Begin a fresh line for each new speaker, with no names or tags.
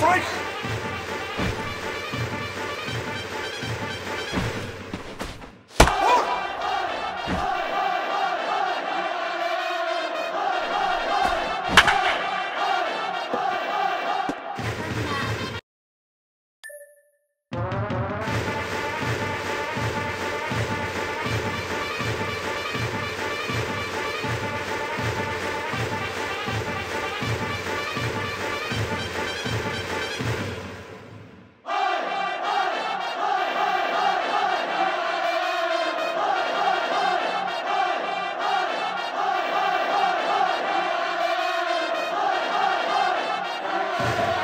Fight! Woo!